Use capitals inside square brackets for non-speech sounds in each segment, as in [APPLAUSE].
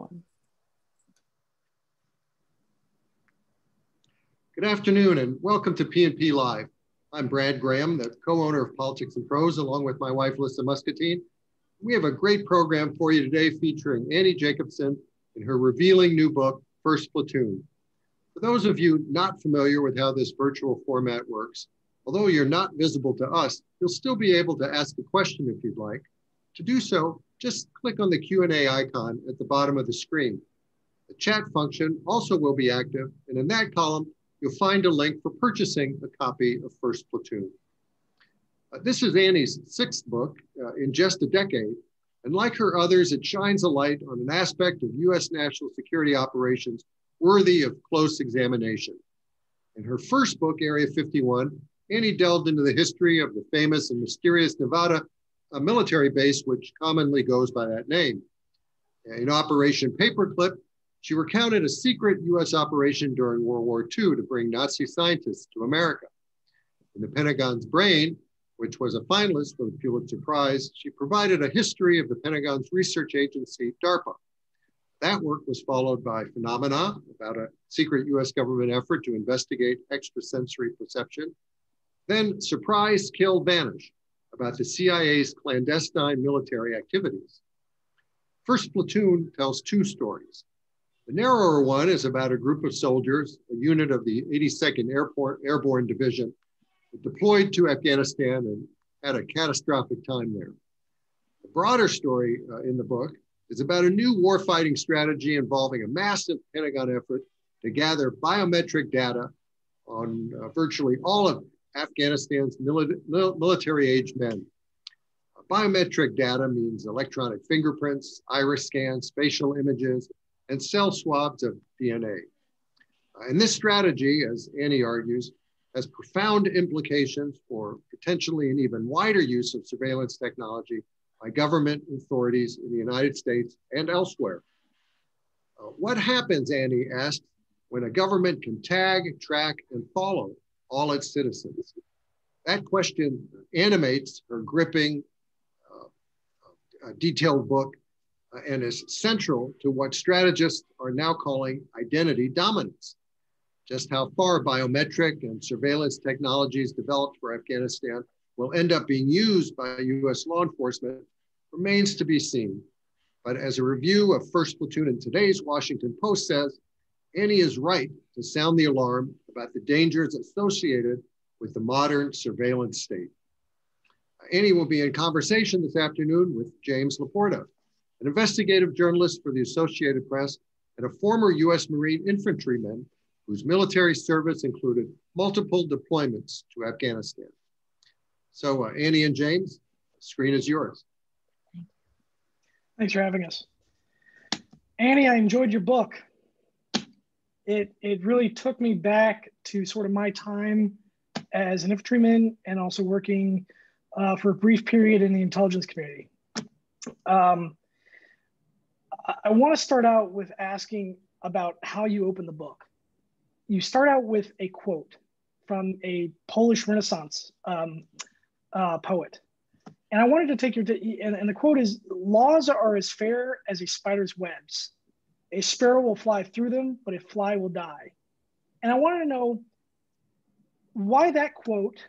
one. Good afternoon and welcome to P&P Live. I'm Brad Graham, the co-owner of Politics and Prose, along with my wife, Lissa Muscatine. We have a great program for you today featuring Annie Jacobsen in her revealing new book, First Platoon. For those of you not familiar with how this virtual format works, although you're not visible to us, you'll still be able to ask a question if you'd like. To do so, just click on the Q&A icon at the bottom of the screen. The chat function also will be active, and in that column, you'll find a link for purchasing a copy of First Platoon. Uh, this is Annie's sixth book uh, in just a decade, and like her others, it shines a light on an aspect of US national security operations worthy of close examination. In her first book, Area 51, Annie delved into the history of the famous and mysterious Nevada uh, military base, which commonly goes by that name. In Operation Paperclip, she recounted a secret US operation during World War II to bring Nazi scientists to America. In the Pentagon's Brain, which was a finalist for the Pulitzer Prize, she provided a history of the Pentagon's research agency, DARPA. That work was followed by Phenomena, about a secret US government effort to investigate extrasensory perception. Then Surprise, Kill, Vanish, about the CIA's clandestine military activities. First Platoon tells two stories. The narrower one is about a group of soldiers, a unit of the 82nd Airport, Airborne Division, deployed to Afghanistan and had a catastrophic time there. The broader story uh, in the book is about a new warfighting strategy involving a massive Pentagon effort to gather biometric data on uh, virtually all of Afghanistan's mili military age men. Biometric data means electronic fingerprints, iris scans, facial images, and cell swabs of DNA. And this strategy, as Annie argues, has profound implications for potentially an even wider use of surveillance technology by government authorities in the United States and elsewhere. Uh, what happens, Annie asked, when a government can tag, track, and follow all its citizens? That question animates her gripping, uh, uh detailed book uh, and is central to what strategists are now calling identity dominance. Just how far biometric and surveillance technologies developed for Afghanistan will end up being used by US law enforcement remains to be seen. But as a review of First Platoon in today's Washington Post says, Annie is right to sound the alarm about the dangers associated with the modern surveillance state. Annie will be in conversation this afternoon with James LaPorta, an investigative journalist for the Associated Press and a former US Marine infantryman whose military service included multiple deployments to Afghanistan. So, uh, Annie and James, the screen is yours. Thanks for having us. Annie, I enjoyed your book. It, it really took me back to sort of my time as an infantryman and also working uh, for a brief period in the intelligence community. Um, I, I want to start out with asking about how you open the book you start out with a quote from a Polish Renaissance um, uh, poet. And I wanted to take your, and, and the quote is Laws are as fair as a spider's webs. A sparrow will fly through them, but a fly will die. And I wanted to know why that quote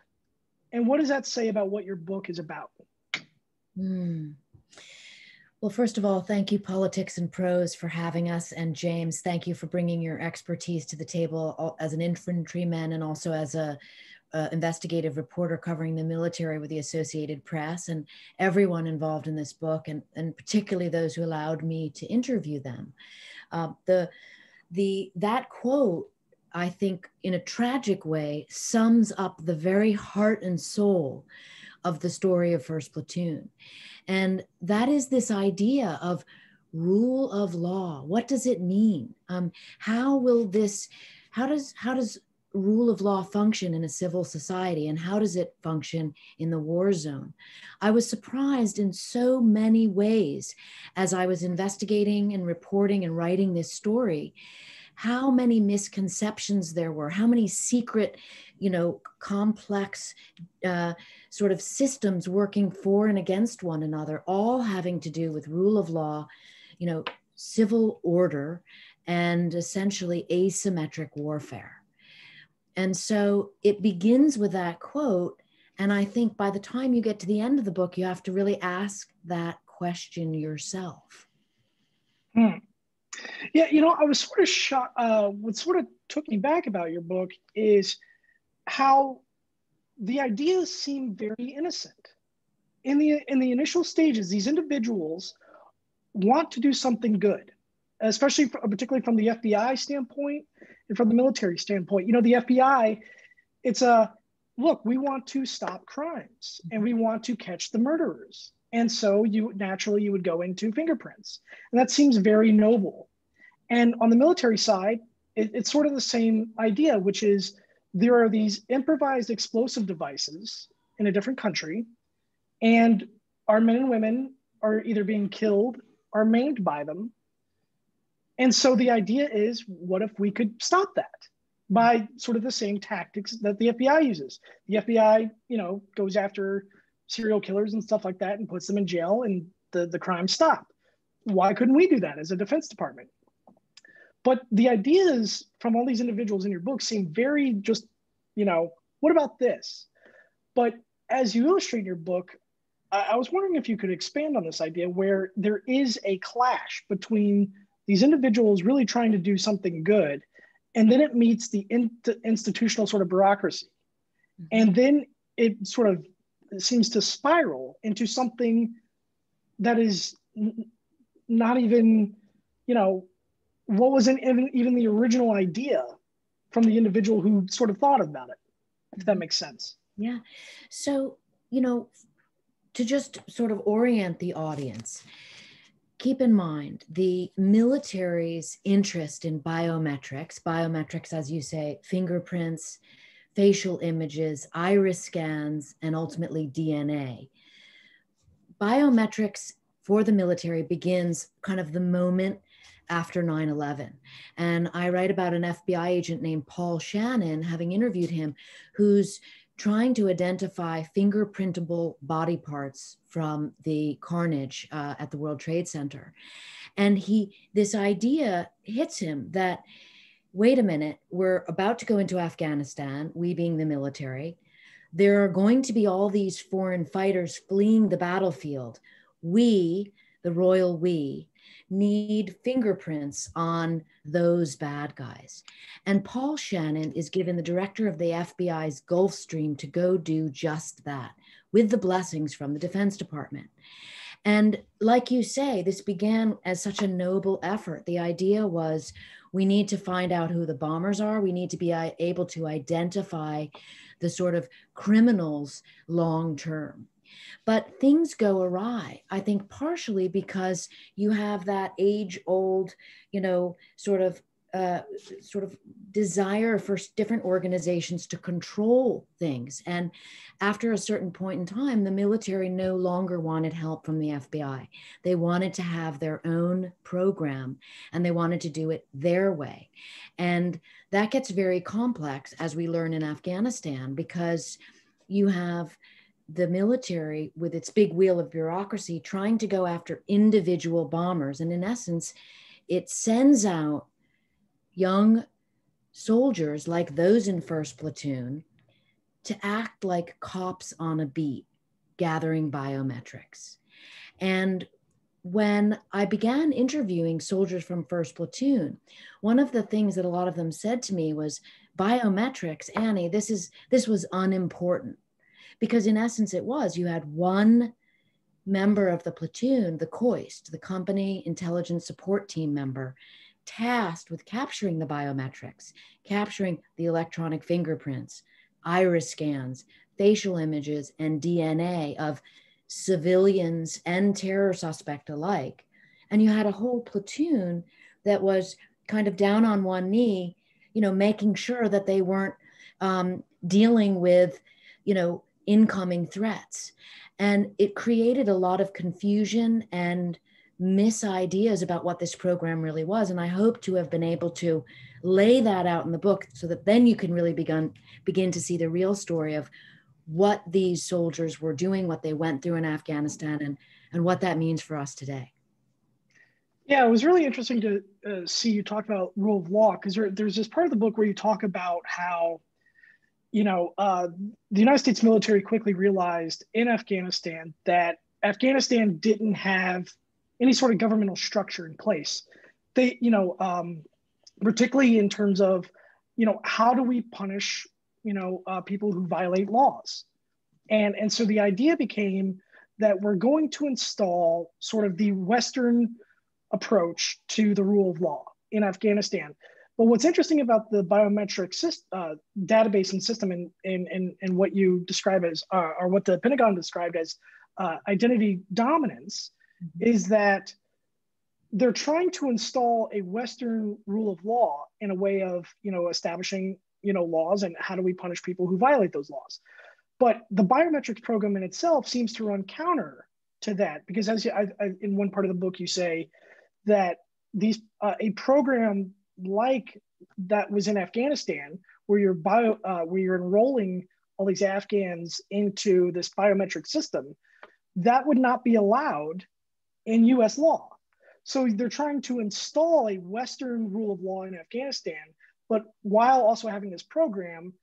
and what does that say about what your book is about? Mm. Well, first of all, thank you, Politics and Prose, for having us. And James, thank you for bringing your expertise to the table as an infantryman and also as a, a investigative reporter covering the military with the Associated Press and everyone involved in this book, and, and particularly those who allowed me to interview them. Uh, the, the, that quote, I think, in a tragic way, sums up the very heart and soul of the story of First Platoon. And that is this idea of rule of law. What does it mean? Um, how will this, how does, how does rule of law function in a civil society and how does it function in the war zone? I was surprised in so many ways as I was investigating and reporting and writing this story how many misconceptions there were, how many secret, you know, complex uh, sort of systems working for and against one another, all having to do with rule of law, you know, civil order and essentially asymmetric warfare. And so it begins with that quote. And I think by the time you get to the end of the book, you have to really ask that question yourself. Hmm. Yeah, you know, I was sort of shocked. Uh, what sort of took me back about your book is how the ideas seem very innocent. In the in the initial stages, these individuals want to do something good, especially particularly from the FBI standpoint and from the military standpoint. You know, the FBI, it's a look, we want to stop crimes and we want to catch the murderers. And so you naturally you would go into fingerprints. And that seems very noble. And on the military side, it, it's sort of the same idea, which is there are these improvised explosive devices in a different country, and our men and women are either being killed or maimed by them. And so the idea is what if we could stop that by sort of the same tactics that the FBI uses? The FBI, you know, goes after serial killers and stuff like that and puts them in jail and the, the crimes stop. Why couldn't we do that as a defense department? But the ideas from all these individuals in your book seem very just, you know, what about this? But as you illustrate in your book, I was wondering if you could expand on this idea where there is a clash between these individuals really trying to do something good, and then it meets the in- institutional sort of bureaucracy. Mm-hmm. And then it sort of seems to spiral into something that is n- not even, you know, what was even, even the original idea from the individual who sort of thought about it, if that makes sense. Yeah. So, you know, to just sort of orient the audience, keep in mind the military's interest in biometrics, biometrics, as you say, fingerprints, facial images, iris scans, and ultimately DNA. Biometrics for the military begins kind of the moment after 9 11. And I write about an FBI agent named Paul Shannon, having interviewed him, who's trying to identify fingerprintable body parts from the carnage uh, at the World Trade Center. And he, this idea hits him that wait a minute, we're about to go into Afghanistan, we being the military. There are going to be all these foreign fighters fleeing the battlefield. We, the royal we, need fingerprints on those bad guys. And Paul Shannon is given the director of the FBI's Gulfstream to go do just that with the blessings from the Defense Department. And like you say, this began as such a noble effort. The idea was we need to find out who the bombers are. We need to be uh, able to identify the sort of criminals long term. But things go awry, I think, partially because you have that age old, you know, sort of uh, sort of desire for different organizations to control things. And after a certain point in time, the military no longer wanted help from the FBI. They wanted to have their own program and they wanted to do it their way. And that gets very complex as we learn in Afghanistan because you have the military with its big wheel of bureaucracy trying to go after individual bombers. And in essence, it sends out young soldiers like those in first platoon to act like cops on a beat, gathering biometrics. And when I began interviewing soldiers from first platoon, one of the things that a lot of them said to me was biometrics, Annie, this is this was unimportant because in essence it was. You had one member of the platoon the COIST the company intelligence support team member tasked with capturing the biometrics capturing the electronic fingerprints iris scans facial images and dna of civilians and terror suspect alike. And you had a whole platoon that was kind of down on one knee you know making sure that they weren't um, dealing with you know incoming threats. And it created a lot of confusion and misideas about what this program really was. And I hope to have been able to lay that out in the book so that then you can really begin, begin to see the real story of what these soldiers were doing, what they went through in Afghanistan, and, and what that means for us today. Yeah, it was really interesting to uh, see you talk about rule of law because there, there's this part of the book where you talk about how, you know, uh, the United States military quickly realized in Afghanistan that Afghanistan didn't have any sort of governmental structure in place. They, you know, um, particularly in terms of, you know, how do we punish, you know, uh, people who violate laws, and and so the idea became that we're going to install sort of the Western approach to the rule of law in Afghanistan. But what's interesting about the biometric system, uh, database and system and, and, and, and what you describe as, uh, or what the Pentagon described as uh, identity dominance, mm-hmm. is that they're trying to install a Western rule of law in a way of, you know, establishing, you know, laws and how do we punish people who violate those laws. But the biometrics program in itself seems to run counter to that because as you, I, I, in one part of the book you say that these uh, a program like that was in Afghanistan, where you're bio, uh, where you're enrolling all these Afghans into this biometric system, that would not be allowed in U.S. law. So they're trying to install a Western rule of law in Afghanistan, but while also having this program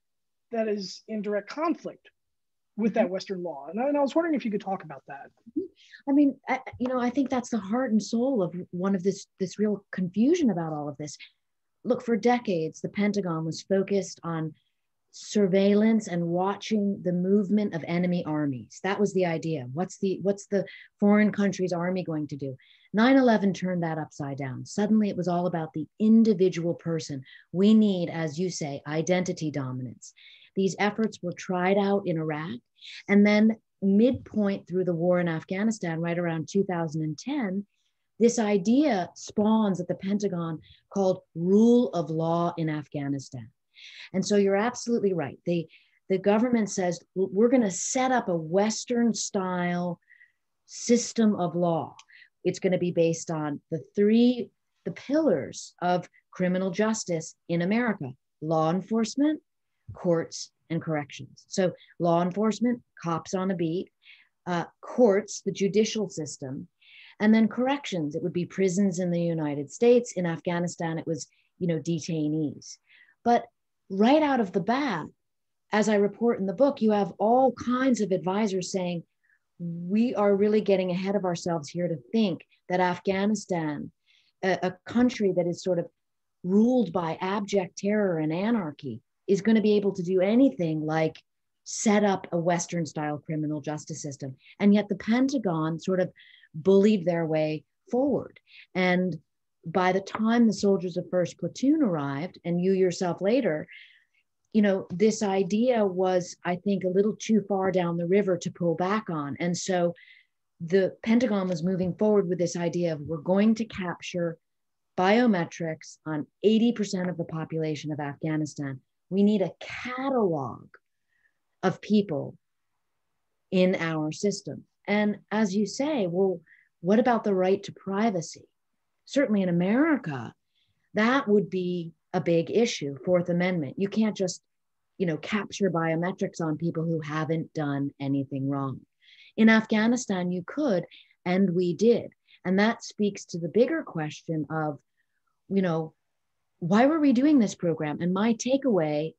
that is in direct conflict with that. Western law. And I, and I, was wondering if you could talk about that. I mean, I, you know, I think that's the heart and soul of one of this this real confusion about all of this. Look, for decades, the Pentagon was focused on surveillance and watching the movement of enemy armies. That was the idea. What's the what's the foreign country's army going to do? 9/11 turned that upside down. Suddenly it was all about the individual person. We need, as you say, identity dominance. These efforts were tried out in Iraq and then midpoint through the war in Afghanistan, right around 2010, this idea spawns at the Pentagon called rule of law in Afghanistan. And so you're absolutely right. The, the government says we're going to set up a Western style system of law. It's going to be based on the three, the pillars of criminal justice in America law enforcement, courts, and corrections. So, law enforcement, cops on a beat, uh, courts, the judicial system, and then corrections. It would be prisons in the United States. In Afghanistan, it was, you know, detainees. But right out of the bat, as I report in the book, you have all kinds of advisors saying, we are really getting ahead of ourselves here to think that Afghanistan, a, a country that is sort of ruled by abject terror and anarchy, is going to be able to do anything like set up a Western style criminal justice system. And yet the Pentagon sort of bullied their way forward. And by the time the soldiers of first platoon arrived, and you yourself later, you know, this idea was, I think, a little too far down the river to pull back on. And so the Pentagon was moving forward with this idea of we're going to capture biometrics on 80% of the population of Afghanistan. We need a catalog of people in our system. And as you say, well, what about the right to privacy? Certainly in America, that would be a big issue, Fourth Amendment. You can't just, you know, capture biometrics on people who haven't done anything wrong. In Afghanistan, you could, and we did. And that speaks to the bigger question of, you know, why were we doing this program? And my takeaway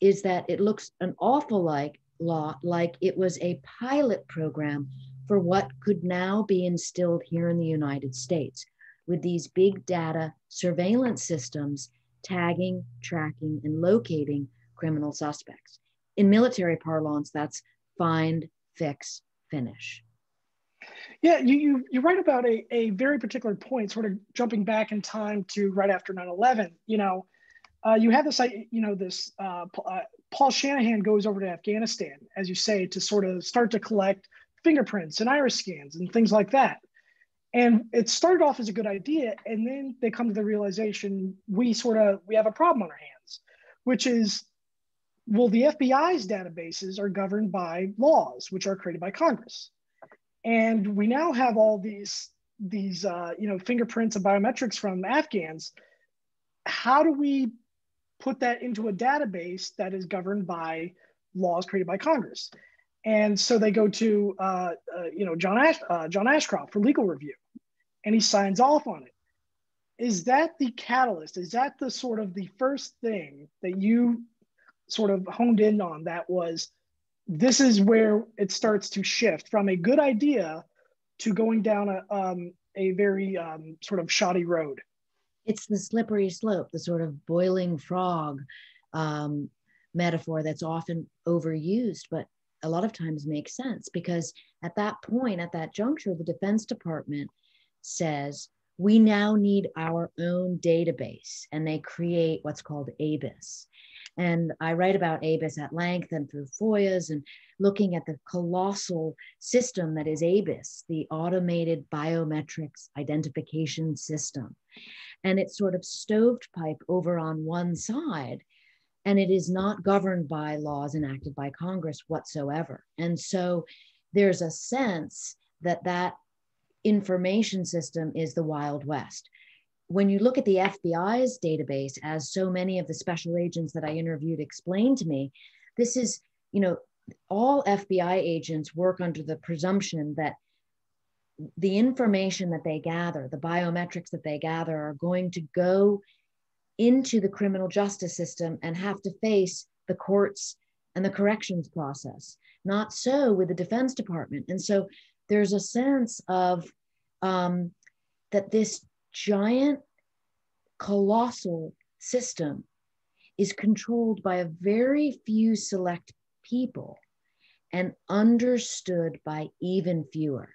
is that it looks an awful like lot like it was a pilot program for what could now be instilled here in the United States with these big data surveillance systems tagging, tracking, and locating criminal suspects. In military parlance, that's find, fix, finish. Yeah, you, you, you write about a, a very particular point, sort of jumping back in time to right after 9 11. You know, uh, you have this, you know, this uh, uh, Paul Shanahan goes over to Afghanistan, as you say, to sort of start to collect fingerprints and iris scans and things like that. And it started off as a good idea, and then they come to the realization we sort of we have a problem on our hands, which is, well, the FBI's databases are governed by laws which are created by Congress and we now have all these these uh, you know fingerprints and biometrics from Afghans. How do we put that into a database that is governed by laws created by Congress? And so they go to uh, uh, you know John Ash, uh, John Ashcroft for legal review, and he signs off on it. is that the catalyst? Is that the sort of the first thing that you sort of honed in on that was this is where it starts to shift from a good idea to going down a, um, a very um, sort of shoddy road? It's the slippery slope, the sort of boiling frog um, metaphor that's often overused, but a lot of times makes sense because at that point, at that juncture, the Defense Department says, we now need our own database, and they create what's called ABIS. And I write about ABIS at length and through FOIAs and looking at the colossal system that is ABIS, the Automated Biometrics Identification System. And it's sort of stovepipe over on one side, and it is not governed by laws enacted by Congress whatsoever. And so there's a sense that that information system is the Wild West when you look at the FBI's database, as so many of the special agents that I interviewed explained to me, this is, you know, all FBI agents work under the presumption that the information that they gather, the biometrics that they gather, are going to go into the criminal justice system and have to face the courts and the corrections process. Not so with the Defense Department. And so there's a sense of um, that this giant, colossal system is controlled by a very few select people and understood by even fewer.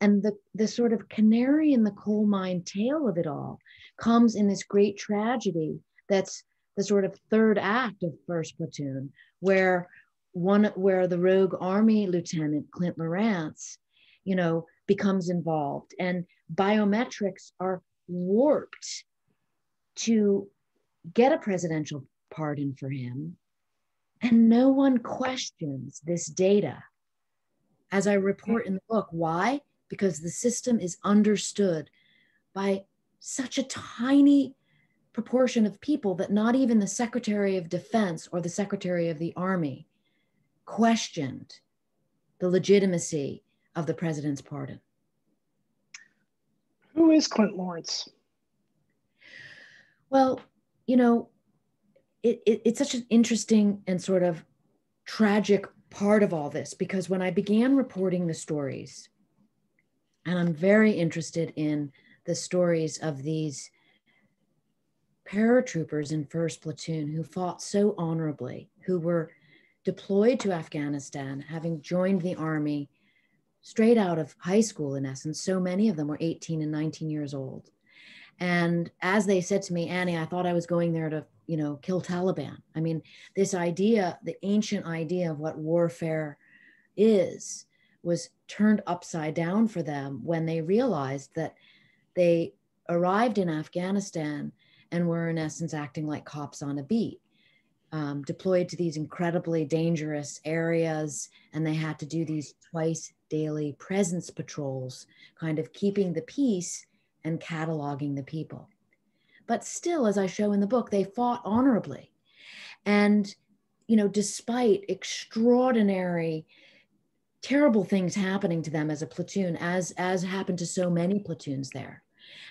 And the, the sort of canary in the coal mine tale of it all comes in this great tragedy that's the sort of third act of First Platoon, where one where the rogue army lieutenant Clint Lorance, you know, becomes involved. And biometrics are warped to get a presidential pardon for him. And no one questions this data. As I report in the book, why? Because the system is understood by such a tiny proportion of people that not even the Secretary of Defense or the Secretary of the Army questioned the legitimacy of the president's pardon. Who is Clint Lorance? Well, you know, it, it, it's such an interesting and sort of tragic part of all this because when I began reporting the stories, and I'm very interested in the stories of these paratroopers in First Platoon who fought so honorably, who were deployed to Afghanistan, having joined the army straight out of high school, in essence. So many of them were 18 and 19 years old. And as they said to me, Annie, I thought I was going there to, you know, kill Taliban. I mean, this idea, the ancient idea of what warfare is, was turned upside down for them when they realized that they arrived in Afghanistan and were, in essence, acting like cops on a beat. Um, deployed to these incredibly dangerous areas, and they had to do these twice daily presence patrols, kind of keeping the peace and cataloging the people. But still, as I show in the book, they fought honorably. And, you know, despite extraordinary, terrible things happening to them as a platoon, as, as happened to so many platoons there.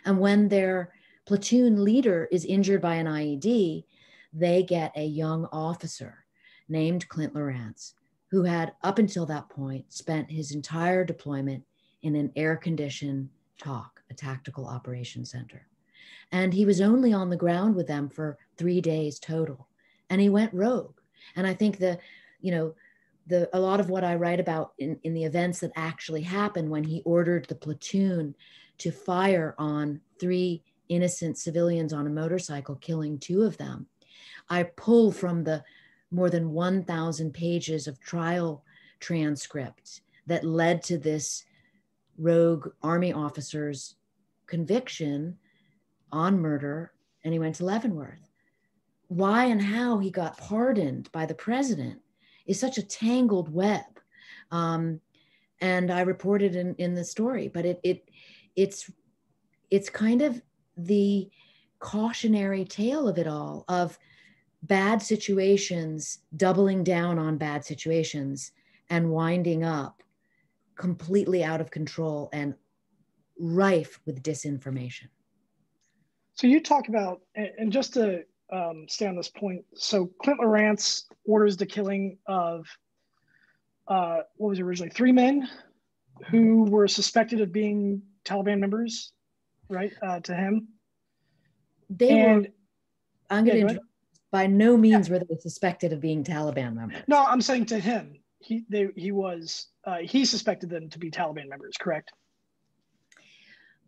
And when their platoon leader is injured by an IED, they get a young officer named Clint Lorance who had, up until that point, spent his entire deployment in an air conditioned talk a tactical operations center. And he was only on the ground with them for three days total. And he went rogue. And I think the, you know, the, a lot of what I write about in, in the events that actually happened when he ordered the platoon to fire on three innocent civilians on a motorcycle, killing two of them. I pull from the more than 1,000 pages of trial transcripts that led to this rogue army officer's conviction on murder, and he went to Leavenworth. Why and how he got pardoned by the president is such a tangled web. Um, and I reported in, in the story, but it, it it's it's kind of the cautionary tale of it all of bad situations, doubling down on bad situations, and winding up completely out of control and rife with disinformation. So you talk about, and just to um, stay on this point, so Clint Lorance orders the killing of uh, what was originally three men who were suspected of being Taliban members, right? Uh, to him, they and, were. I'm going to. by no means yeah. were they suspected of being Taliban members. No, I'm saying to him, he they he was uh, he suspected them to be Taliban members, correct?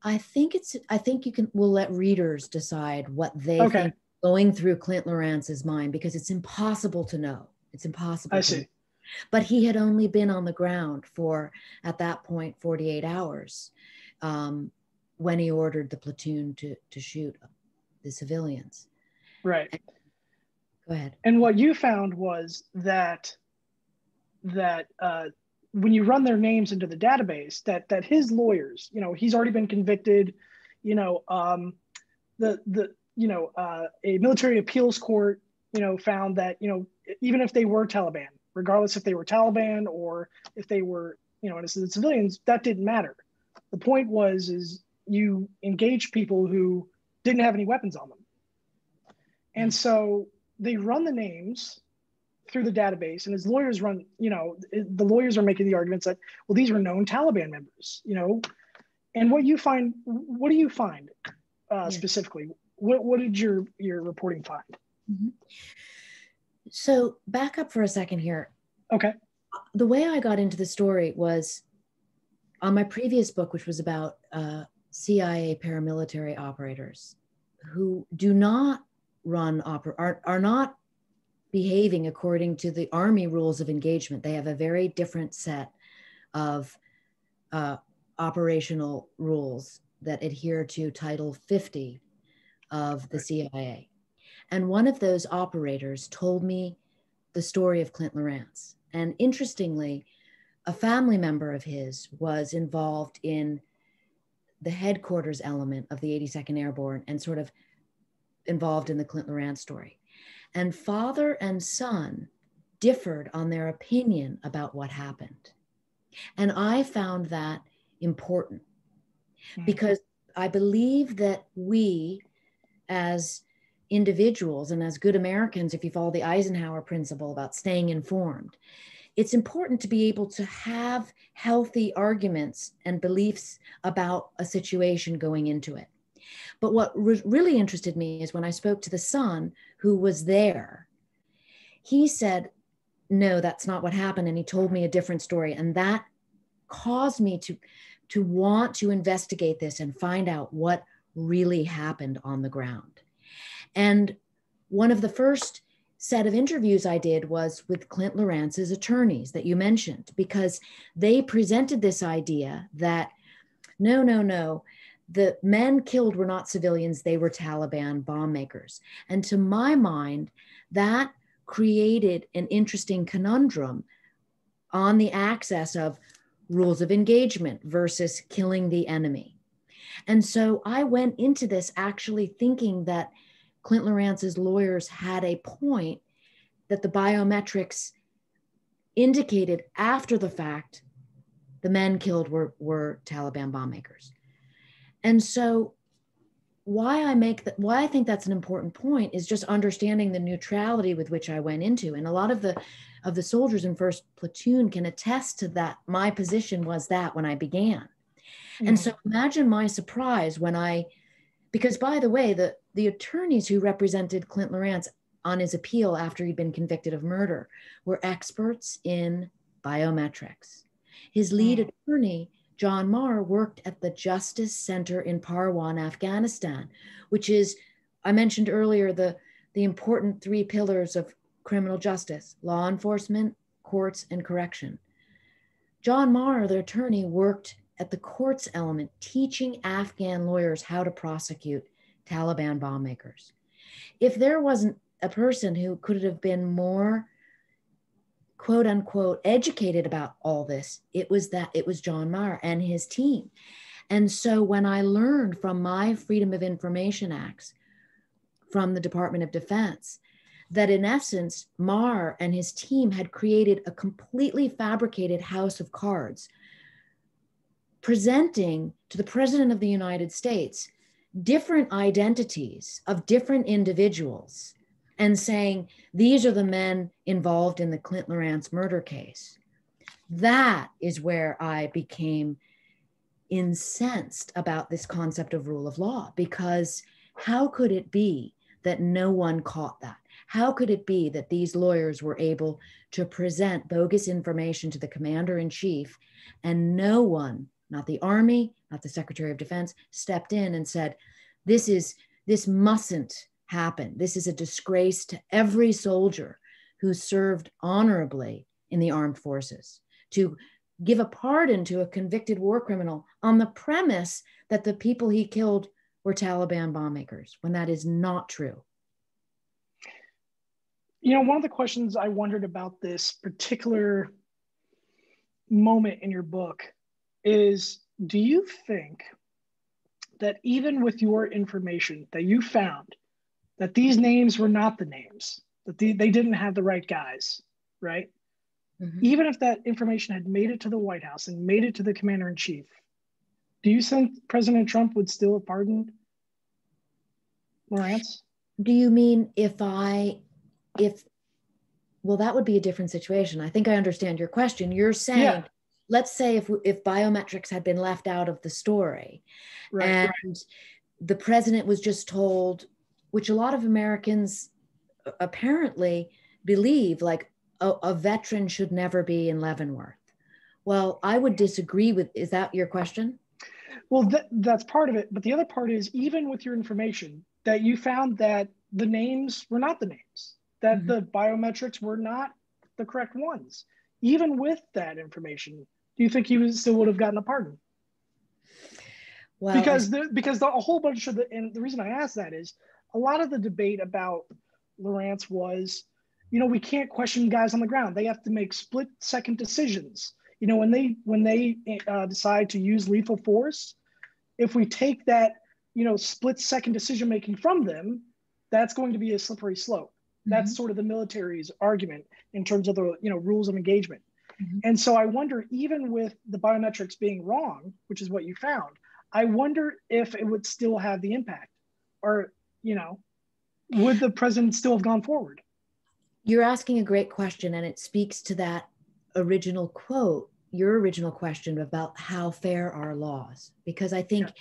I think it's. I think you can. We'll let readers decide what they okay. think going through Clint Lorance's mind because it's impossible to know. It's impossible. I see. Know. But he had only been on the ground for, at that point, 48 hours um, when he ordered the platoon to, to shoot the civilians. Right. And, go ahead. And what you found was that that uh, when you run their names into the database, that that his lawyers, you know, he's already been convicted. You know, um, the the you know uh, a military appeals court, you know, found that you know even if they were Taliban, regardless if they were Taliban or if they were, you know, innocent civilians, that didn't matter. The point was, is you engage people who didn't have any weapons on them. And so they run the names through the database and his lawyers run, you know, the lawyers are making the arguments that, well, these are known Taliban members, you know, and what you find, what do you find uh, yeah. specifically? What, what did your, your reporting find? Mm-hmm. So back up for a second here. Okay. The way I got into the story was on my previous book, which was about uh, CIA paramilitary operators who do not run oper- are, are not behaving according to the army rules of engagement. They have a very different set of uh, operational rules that adhere to Title 50 of the CIA. And one of those operators told me the story of Clint Lorance. And interestingly, a family member of his was involved in the headquarters element of the 82nd Airborne and sort of involved in the Clint Lorance story. And father and son differed on their opinion about what happened. And I found that important mm-hmm. because I believe that we, as individuals and as good Americans, if you follow the Eisenhower principle about staying informed, it's important to be able to have healthy arguments and beliefs about a situation going into it. But what re- really interested me is when I spoke to the son who was there, he said, No, that's not what happened. And he told me a different story. And that caused me to, to want to investigate this and find out what really happened on the ground. And one of the first set of interviews I did was with Clint Lorance's attorneys that you mentioned, because they presented this idea that no, no, no, the men killed were not civilians, they were Taliban bomb makers. And to my mind, that created an interesting conundrum on the axis of rules of engagement versus killing the enemy. And so I went into this actually thinking that Clint Lorance's lawyers had a point that the biometrics indicated after the fact the men killed were, were Taliban bomb makers. And so why I make that why I think that's an important point is just understanding the neutrality with which I went into. And a lot of the of the soldiers in first platoon can attest to that. My position was that when I began. And so imagine my surprise when I because by the way, the the attorneys who represented Clint Lorance on his appeal after he'd been convicted of murder were experts in biometrics. His lead mm. attorney, John Maher, worked at the Justice Center in Parwan, Afghanistan, which is, I mentioned earlier, the, the important three pillars of criminal justice law enforcement, courts, and correction. John Maher, the attorney, worked at the courts element, teaching Afghan lawyers how to prosecute Taliban bomb makers. If there wasn't a person who could have been more quote unquote educated about all this, it was that it was John Maher and his team. And so when I learned from my Freedom of Information Acts from the Department of Defense that in essence, Maher and his team had created a completely fabricated house of cards, presenting to the President of the United States different identities of different individuals and saying, these are the men involved in the Clint Lorance murder case. That is where I became incensed about this concept of rule of law because how could it be that no one caught that? How could it be that these lawyers were able to present bogus information to the commander in chief and no one, not the army, not the secretary of defense, stepped in and said, this is this mustn't happen. This is a disgrace to every soldier who served honorably in the armed forces. To give a pardon to a convicted war criminal on the premise that the people he killed were Taliban bomb makers, when that is not true. You know, one of the questions I wondered about this particular moment in your book is do you think that even with your information that you found that these names were not the names that they, they didn't have the right guys right? Mm-hmm. even if that information had made it to the white house and made it to the commander in chief do you think president trump would still have pardoned lorance do you mean if i if well that would be a different situation. I think i understand your question. You're saying yeah let's say if if biometrics had been left out of the story right, and right. the president was just told which a lot of americans apparently believe like a, a, veteran should never be in leavenworth well i would disagree with is that your question well th- that's part of it but the other part is even with your information that you found that the names were not the names that mm-hmm. the biometrics were not the correct ones even with that information do you think he was, still would have gotten a pardon? Well, because the, because the, a whole bunch of the and the reason I ask that is a lot of the debate about Lorance was, you know, we can't question guys on the ground. They have to make split second decisions. You know, when they when they uh, decide to use lethal force, if we take that you know split second decision making from them, that's going to be a slippery slope. Mm-hmm. That's sort of the military's argument in terms of the you know rules of engagement. Mm-hmm. And so I wonder, even with the biometrics being wrong, which is what you found, I wonder if it would still have the impact or, you know, would the president still have gone forward? You're asking a great question, and it speaks to that original quote, your original question about how fair are laws. Because I think yeah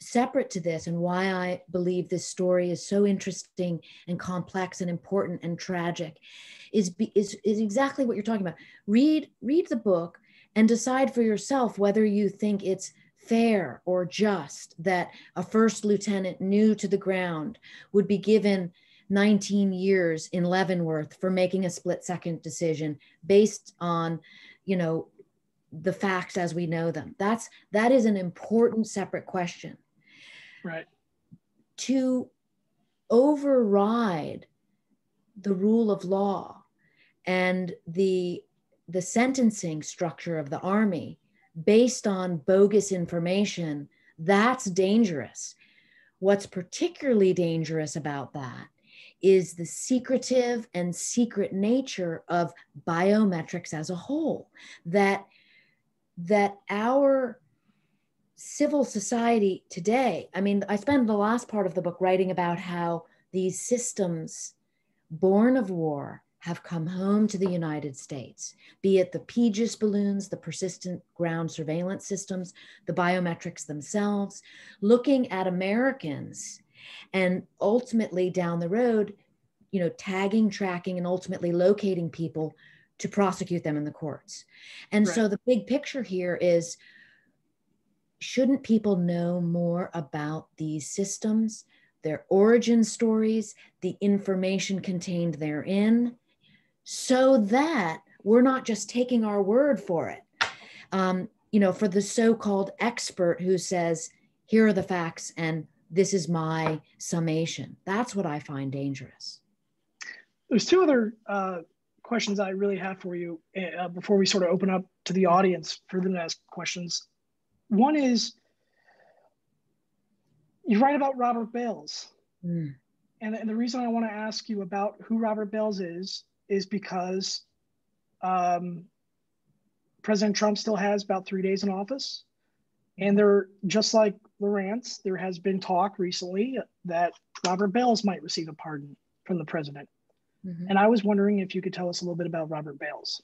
separate to this and why I believe this story is so interesting and complex and important and tragic is, is, is exactly what you're talking about. Read, read the book and decide for yourself whether you think it's fair or just that a first lieutenant new to the ground would be given 19 years in Leavenworth for making a split second decision based on, you know, the facts as we know them. That's that is an important separate question. Right. To override the rule of law and the the sentencing structure of the army based on bogus information that's dangerous what's particularly dangerous about that is the secretive and secret nature of biometrics as a whole that that our civil society today, I mean, I spend the last part of the book writing about how these systems born of war have come home to the United States, be it the PGIS balloons, the persistent ground surveillance systems, the biometrics themselves, looking at Americans and ultimately down the road, you know, tagging, tracking, and ultimately locating people to prosecute them in the courts. And right. so the big picture here is shouldn't people know more about these systems, their origin stories, the information contained therein, so that we're not just taking our word for it? Um, you know, for the so called expert who says, here are the facts and this is my summation. That's what I find dangerous. There's two other uh, questions I really have for you uh, before we sort of open up to the audience for them to ask questions. One is you write about Robert Bales. Mm. And, and the reason I want to ask you about who Robert Bales is, is because um, President Trump still has about three days in office. And there, just like Lorance, there has been talk recently that Robert Bales might receive a pardon from the president. Mm-hmm. And I was wondering if you could tell us a little bit about Robert Bales.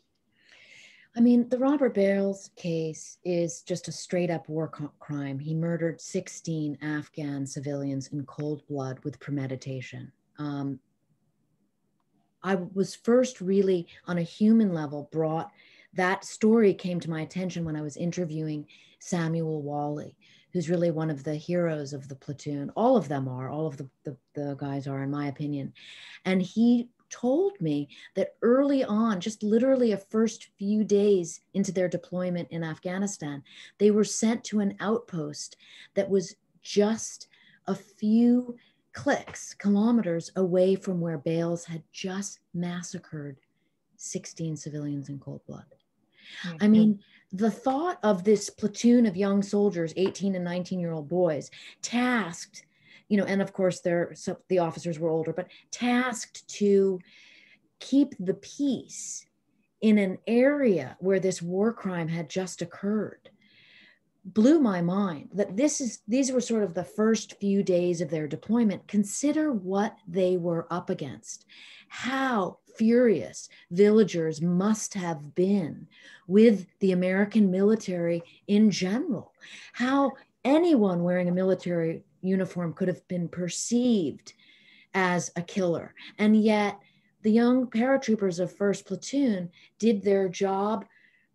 I mean, the Robert Bales case is just a straight up war crime. He murdered 16 Afghan civilians in cold blood with premeditation. Um, I was first really on a human level brought that story came to my attention when I was interviewing Samuel Wally, who's really one of the heroes of the platoon. All of them are, all of the, the, the guys are, in my opinion. And he told me that early on, just literally a first few days into their deployment in Afghanistan, they were sent to an outpost that was just a few clicks, kilometers away from where Bales had just massacred 16 civilians in cold blood. Mm-hmm. I mean, the thought of this platoon of young soldiers, 18 and 19 year old boys, tasked, you know, and of course, they're, so the officers were older, but tasked to keep the peace in an area where this war crime had just occurred blew my mind that this is these were sort of the first few days of their deployment. Consider what they were up against. How furious villagers must have been with the American military in general, how anyone wearing a military uniform could have been perceived as a killer. And yet, the young paratroopers of 1st Platoon did their job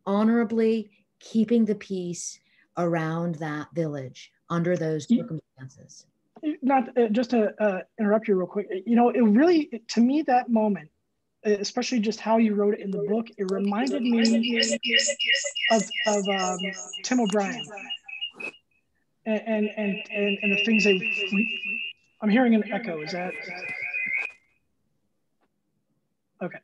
honorably, keeping the peace around that village under those circumstances. Not uh, just to uh, interrupt you real quick, you know, it really, to me, that moment especially just how you wrote it in the book, it reminded me of, of um, Tim O'Brien and, and, and, and, the things they, I'm hearing an echo, is that? Okay.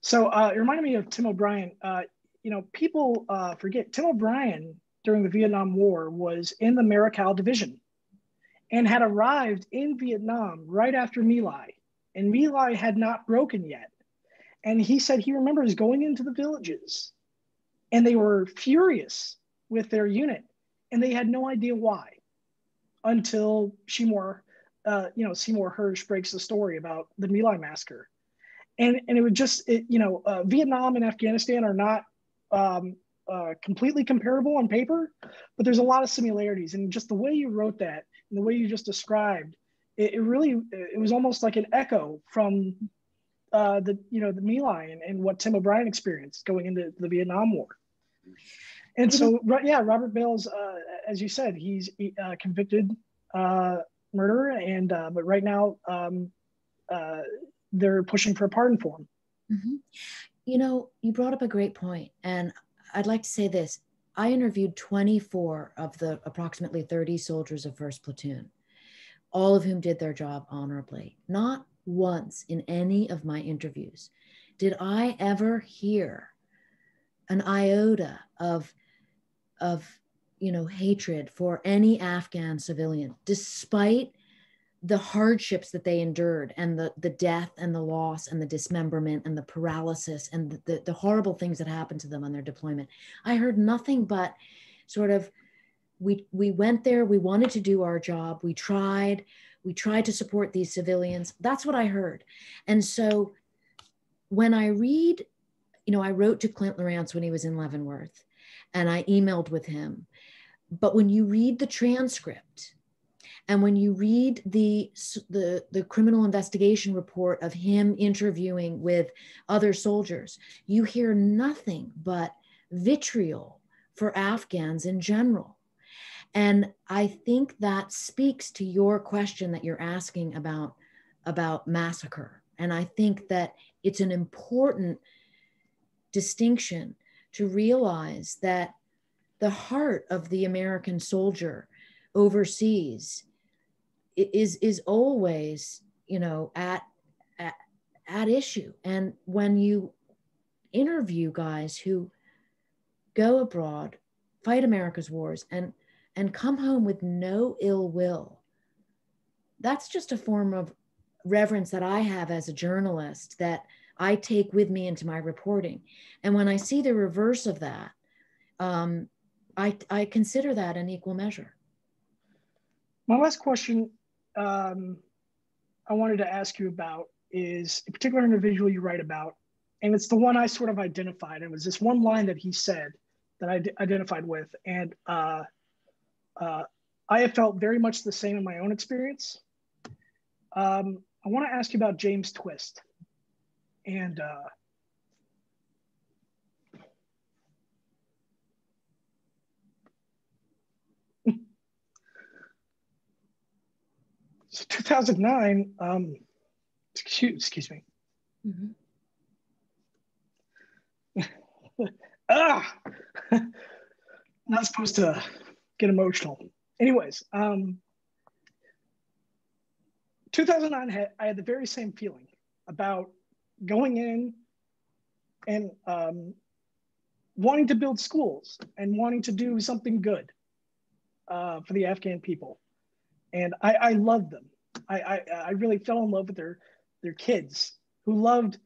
So uh, it reminded me of Tim O'Brien. Uh, you know, people uh, forget Tim O'Brien during the Vietnam War was in the Americal Division and had arrived in Vietnam right after My Lai. And My Lai had not broken yet. And he said he remembers going into the villages and they were furious with their unit and they had no idea why until Seymour, uh, you know, Seymour Hersh breaks the story about the My Lai massacre. And, and it would just, it, you know, uh, Vietnam and Afghanistan are not um, uh, completely comparable on paper, but there's a lot of similarities. And just the way you wrote that and the way you just described, it, it really, it was almost like an echo from uh, the you know the My Lai and, and what Tim O'Brien experienced going into the Vietnam War. And so, yeah, Robert Bales, uh, as you said, he's uh, convicted uh, murderer, and uh, but right now um, uh, they're pushing for a pardon for him. Mm-hmm. You know, you brought up a great point, and I'd like to say this: I interviewed 24 of the approximately 30 soldiers of First Platoon, all of whom did their job honorably. Not once in any of my interviews did I ever hear an iota of, of you know, hatred for any Afghan civilian, despite the hardships that they endured and the, the death and the loss and the dismemberment and the paralysis and the, the, the horrible things that happened to them on their deployment. I heard nothing but sort of we we went there we wanted to do our job we tried we tried to support these civilians. That's what I heard. And so when I read, you know, I wrote to Clint Lorance when he was in Leavenworth and I emailed with him. But when you read the transcript, and when you read the, the, the criminal investigation report of him interviewing with other soldiers, you hear nothing but vitriol for Afghans in general. And I think that speaks to your question that you're asking about, about massacre. And I think that it's an important distinction to realize that the heart of the American soldier overseas is, is always, you know, at, at, at issue. And when you interview guys who go abroad, fight America's wars, and and come home with no ill will. That's just a form of reverence that I have as a journalist that I take with me into my reporting. And when I see the reverse of that, um, I, I consider that an equal measure. My last question um, I wanted to ask you about is a particular individual you write about, and it's the one I sort of identified. It was this one line that he said that I identified with, and uh, uh, I have felt very much the same in my own experience. Um, I want to ask you about James Twist, and uh, [LAUGHS] 2009, um, excuse, excuse me. Mm-hmm. [LAUGHS] ah, [LAUGHS] not supposed to get emotional. Anyways, um, 2009, I had the very same feeling about going in and um, wanting to build schools and wanting to do something good uh, for the Afghan people and I, I loved them. I, I, I really fell in love with their their kids who loved,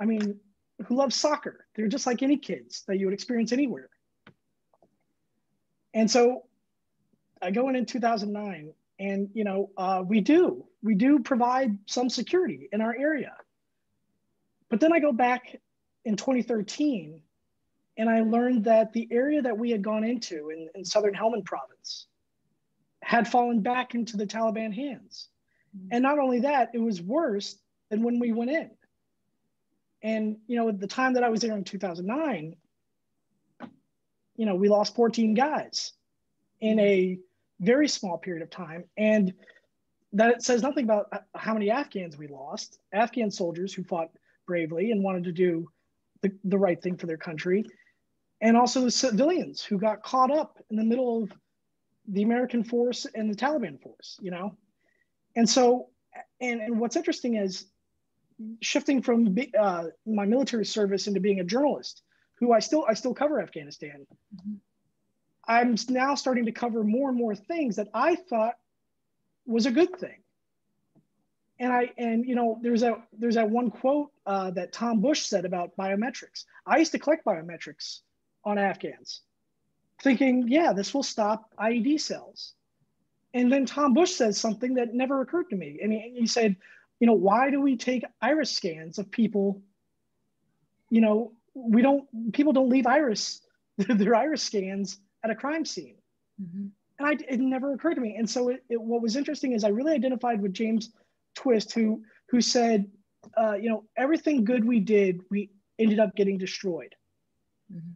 I mean, who loved soccer. They're just like any kids that you would experience anywhere. And so I go in in 2009 and you know uh, we do we do provide some security in our area but then i go back in 2013 and i learned that the area that we had gone into in, in southern helmand province had fallen back into the Taliban hands. Mm-hmm. And not only that, it was worse than when we went in. And, you know, at the time that I was there in 2009, you know, we lost 14 guys in a very small period of time. And that says nothing about how many Afghans we lost, Afghan soldiers who fought bravely and wanted to do the, the right thing for their country, and also the civilians who got caught up in the middle of the American force and the Taliban force, you know? And so, and, and what's interesting is shifting from uh, my military service into being a journalist, who I still, I still cover Afghanistan. Mm-hmm. I'm now starting to cover more and more things that I thought was a good thing. And I, and you know, there's that, there's that one quote uh, that Tom Bush said about biometrics. I used to collect biometrics on Afghans thinking, yeah, this will stop IED cells. And then Tom Bush says something that never occurred to me. And he, he said, you know, why do we take iris scans of people? You know, we don't, people don't leave iris, [LAUGHS] their iris scans at a crime scene. Mm-hmm. And I, it never occurred to me. And so it, it, what was interesting is I really identified with James Twist, who, who said, uh, you know, everything good we did, we ended up getting destroyed. Mm-hmm.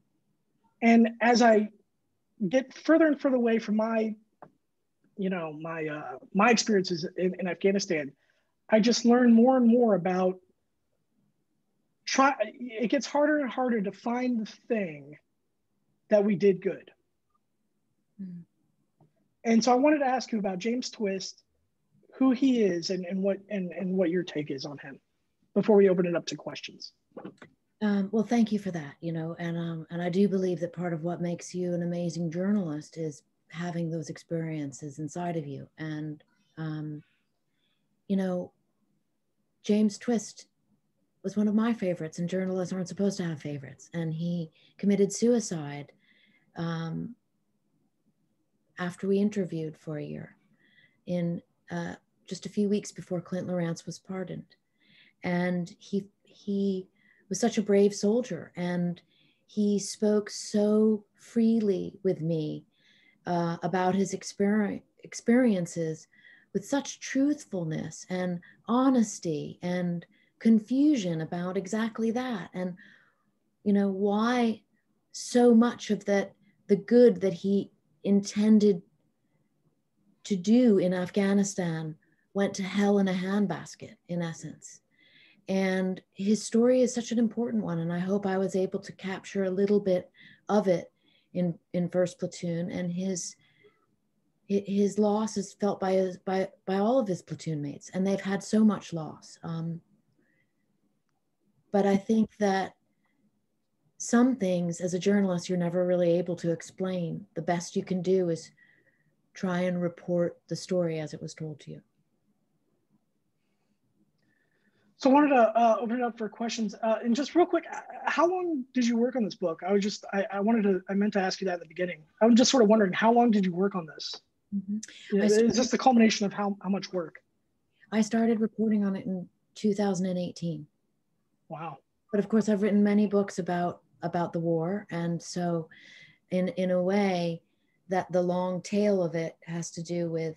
And as I get further and further away from my, you know, my uh, my experiences in, in Afghanistan, I just learn more and more about try. It gets harder and harder to find the thing that we did good. Mm. And so I wanted to ask you about James Twist, who he is, and, and what and, and what your take is on him, before we open it up to questions. Um, well, thank you for that. You know, and um, and I do believe that part of what makes you an amazing journalist is having those experiences inside of you. And um, you know, James Twist was one of my favorites, and journalists aren't supposed to have favorites. And he committed suicide um, after we interviewed for a year, in uh, just a few weeks before Clint Lorance was pardoned, and he he was such a brave soldier and he spoke so freely with me uh, about his experience, experiences with such truthfulness and honesty and confusion about exactly that. And you know why so much of that the good that he intended to do in afghanistan went to hell in a handbasket in essence and his story is such an important one. And I hope I was able to capture a little bit of it in, in First Platoon. And his his loss is felt by his, by by all of his platoon mates, and they've had so much loss. Um, but I think that some things, as a journalist, you're never really able to explain. The best you can do is try and report the story as it was told to you. So I wanted to uh, open it up for questions. Uh, and just real quick, how long did you work on this book? I was just, I, I wanted to, I meant to ask you that at the beginning. I was just sort of wondering, how long did you work on this? Mm-hmm. Is, started, is this the culmination of how, how much work? I started reporting on it in 2018. Wow. But of course, I've written many books about about the war, and so in in a way, that the long tail of it has to do with,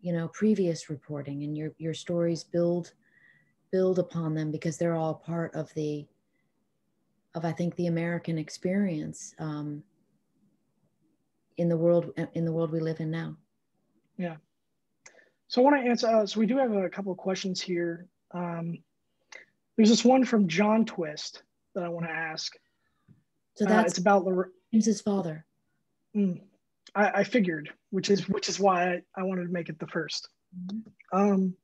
you know, previous reporting, and your your stories build build upon them because they're all part of the of I think the American experience um, in the world in the world we live in now. Yeah. So I want to answer. Uh, so we do have a couple of questions here. Um, there's this one from John Twist that I want to ask. So that's uh, it's about his father. Mm, I, I, figured, which is which is why I, I wanted to make it the 1st mm-hmm. Um,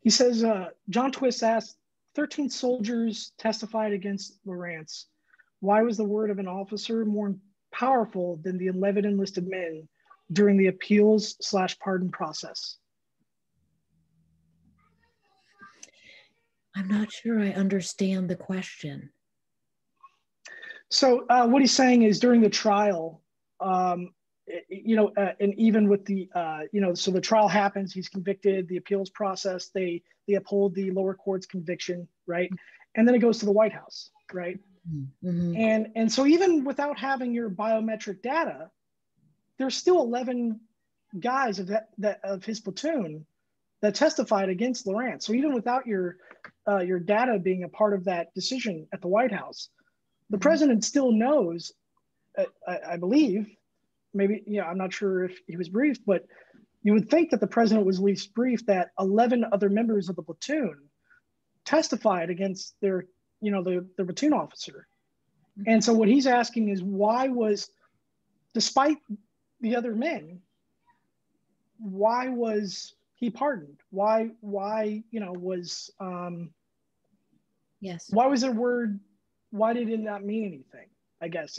he says uh, John Twist asked, 13 soldiers testified against Lorance. Why was the word of an officer more powerful than the 11 enlisted men during the appeals slash pardon process? I'm not sure I understand the question. So uh, what he's saying is during the trial, um, you know, uh, and even with the, uh, you know, so the trial happens, he's convicted, the appeals process, they they uphold the lower court's conviction, right, and then it goes to the White House, right, mm-hmm. and and so even without having your biometric data, there's still 11 guys of that, that of his platoon that testified against Lorance. So even without your uh, your data being a part of that decision at the White House, the mm-hmm. president still knows. Uh, I, I, believe, maybe yeah, I'm not sure if he was briefed, but you would think that the president was at least briefed that 11 other members of the platoon testified against their, you know, the, the platoon officer. Mm-hmm. And so what he's asking is why was, despite the other men, why was he pardoned? Why, why, you know, was, um, yes. Why was there word, why did it not mean anything? I guess.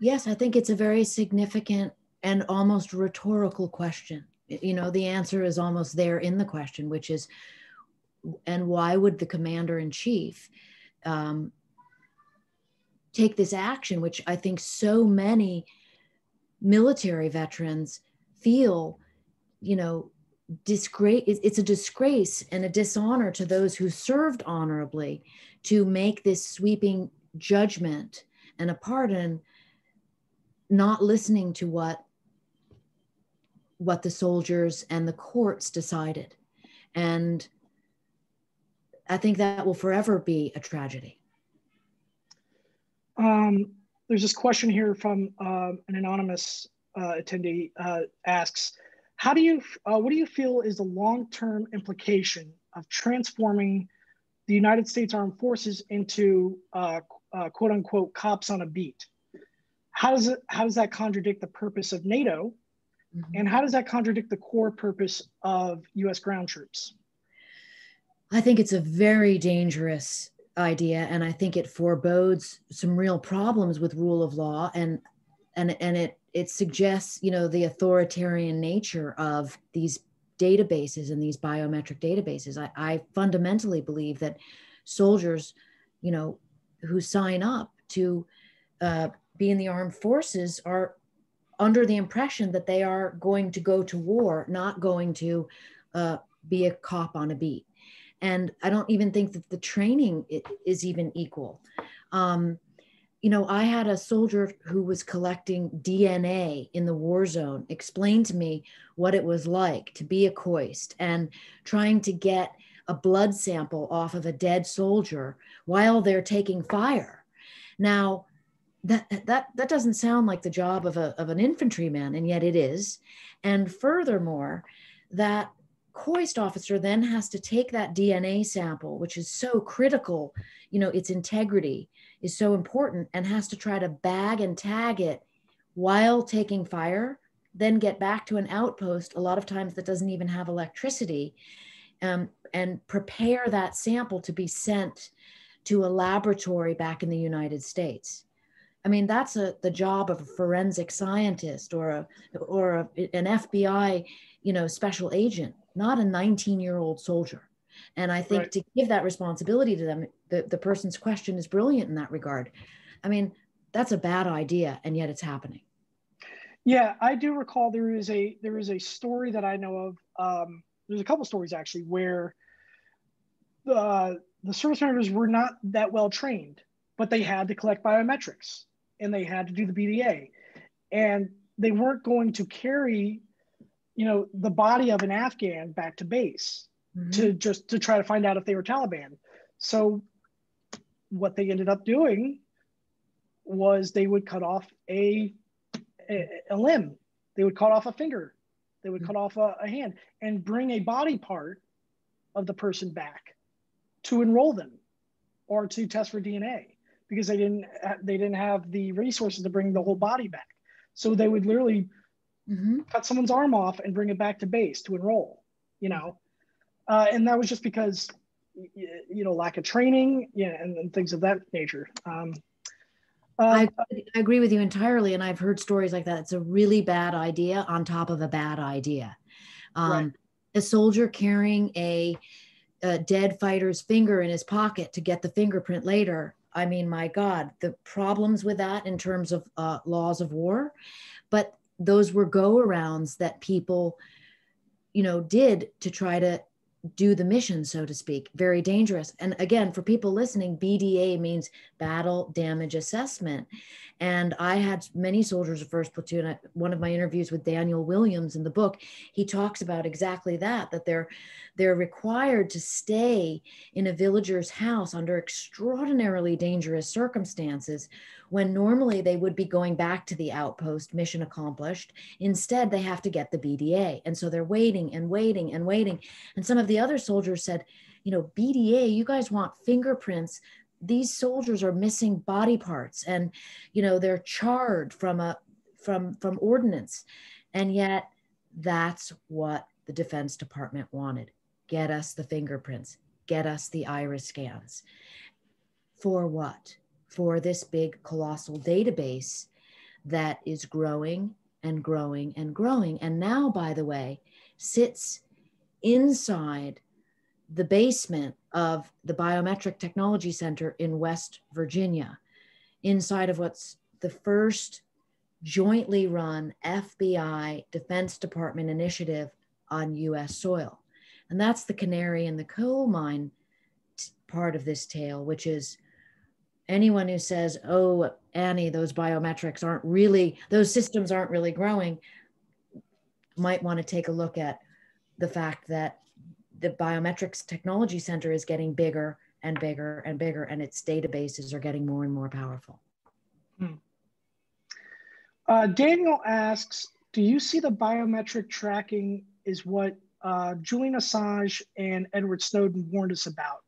Yes, I think it's a very significant and almost rhetorical question. You know, the answer is almost there in the question, which is, and why would the commander in chief um, take this action, which I think so many military veterans feel, you know, disgrace it's a disgrace and a dishonor to those who served honorably to make this sweeping judgment and a pardon not listening to what what the soldiers and the courts decided and i think that will forever be a tragedy um, there's this question here from uh, an anonymous uh, attendee uh, asks how do you, uh, what do you feel is the long-term implication of transforming the United States Armed Forces into uh, uh, quote unquote cops on a beat? How does it, how does that contradict the purpose of NATO? Mm-hmm. And how does that contradict the core purpose of US ground troops? I think it's a very dangerous idea and I think it forebodes some real problems with rule of law and and and it it suggests you know the authoritarian nature of these databases and these biometric databases I, I, fundamentally believe that soldiers you know who sign up to uh, be in the armed forces are under the impression that they are going to go to war not going to uh, be a cop on a beat and i don't even think that the training is even equal um, you know, I had a soldier who was collecting DNA in the war zone explain to me what it was like to be a COIST and trying to get a blood sample off of a dead soldier while they're taking fire. Now, that that that doesn't sound like the job of a of an infantryman, and yet it is. And furthermore, that COIST officer then has to take that DNA sample, which is so critical, you know, its integrity is so important and has to try to bag and tag it while taking fire, then get back to an outpost, a lot of times that doesn't even have electricity, um, and prepare that sample to be sent to a laboratory back in the United States. I mean, that's a, the job of a forensic scientist or a, or a, an FBI, you know, special agent, not a 19 year old soldier. And I think right. to give that responsibility to them, the, the person's question is brilliant in that regard. I mean, that's a bad idea, and yet it's happening. Yeah, I do recall there is a there is a story that I know of. Um, there's a couple stories actually where the the service members were not that well trained, but they had to collect biometrics and they had to do the BDA, and they weren't going to carry, you know, the body of an Afghan back to base mm-hmm. to just to try to find out if they were Taliban. So what they ended up doing was they would cut off a a, a limb, they would cut off a finger, they would mm-hmm. cut off a, a hand, and bring a body part of the person back to enroll them or to test for DNA because they didn't they didn't have the resources to bring the whole body back. So they would literally mm-hmm. cut someone's arm off and bring it back to base to enroll. You know, uh, and that was just because you know lack of training, yeah, and, and things of that nature. Um, I, uh, I, agree with you entirely. And I've heard stories like that. It's a really bad idea on top of a bad idea. Um, right. A soldier carrying a, a, dead fighter's finger in his pocket to get the fingerprint later. I mean, my God, the problems with that in terms of uh, laws of war. But those were go arounds that people, you know, did to try to do the mission, so to speak. Very dangerous. And again, for people listening, BDA means battle damage assessment. And I had many soldiers of First Platoon. One of my interviews with Daniel Williams in the book, he talks about exactly that, that they're they're required to stay in a villager's house under extraordinarily dangerous circumstances when normally they would be going back to the outpost, mission accomplished. Instead, they have to get the BDA. And so they're waiting and waiting and waiting. And some of the other soldiers said, you know, BDA, you guys want fingerprints. These soldiers are missing body parts and, you know, they're charred from a from from ordnance. And yet that's what the Defense Department wanted. Get us the fingerprints, get us the iris scans. For what? for this big colossal database that is growing and growing and growing. And now, by the way, sits inside the basement of the Biometric Technology Center in West Virginia, inside of what's the first jointly run FBI Defense Department initiative on US soil. And that's the canary in the coal mine part of this tale, which is anyone who says, oh, Annie, those biometrics aren't really, those systems aren't really growing, might want to take a look at the fact that the Biometrics Technology Center is getting bigger and bigger and bigger, and its databases are getting more and more powerful. Hmm. Uh, Daniel asks, do you see the biometric tracking is what uh, Julian Assange and Edward Snowden warned us about?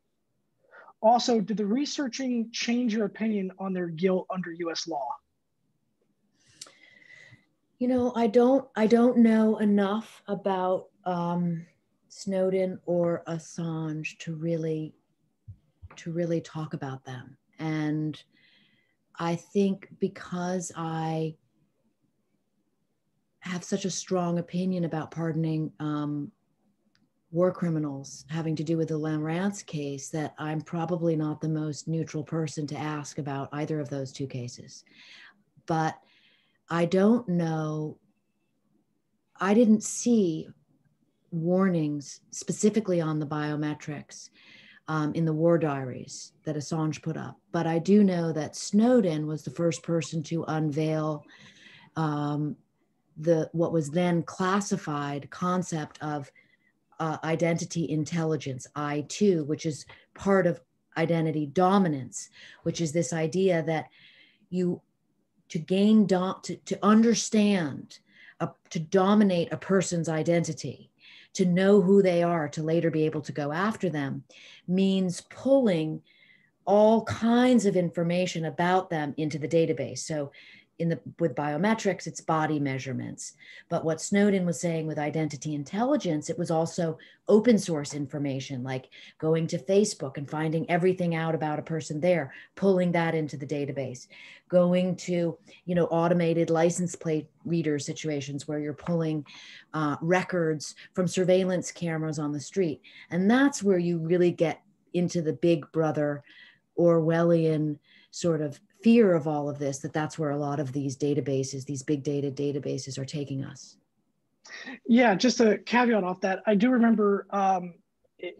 Also, did the researching change your opinion on their guilt under US law? You know, I don't I don't know enough about um, Snowden or Assange to really to really talk about them. And I think because I have such a strong opinion about pardoning um, war criminals having to do with the Lorance case that I'm probably not the most neutral person to ask about either of those two cases. But I don't know, I didn't see warnings specifically on the biometrics um, in the war diaries that Assange put up. But I do know that Snowden was the first person to unveil um, the what was then classified concept of uh, identity intelligence, I2, which is part of identity dominance, which is this idea that you, to gain, do, to, to understand, a, to dominate a person's identity, to know who they are, to later be able to go after them, means pulling all kinds of information about them into the database. So in the with biometrics it's body measurements. But what snowden was saying with identity intelligence it was also open source information like going to facebook and finding everything out about a person there pulling that into the database. Going to you know automated license plate reader situations where you're pulling uh, records from surveillance cameras on the street. And that's where you really get into the big brother orwellian sort of fear of all of this that that's where a lot of these databases these big data databases are taking us. Yeah just a caveat off that. I do remember um,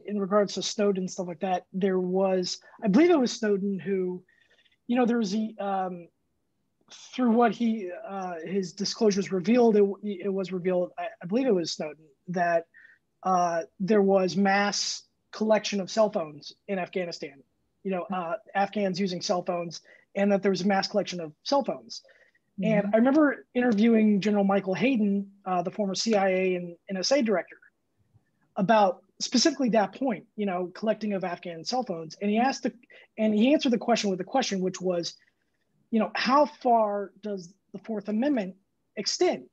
in regards to snowden stuff like that there was i believe it was snowden who you know there was the um, through what he uh, his disclosures revealed it, it was revealed I, I, believe it was snowden that uh, there was mass collection of cell phones in afghanistan. You know uh, afghans using cell phones and that there was a mass collection of cell phones. Mm-hmm. And I remember interviewing General Michael Hayden, uh, the former CIA and NSA director, about specifically that point, you know, collecting of Afghan cell phones. And he asked the, and he answered the question with a question, which was, you know, how far does the Fourth Amendment extend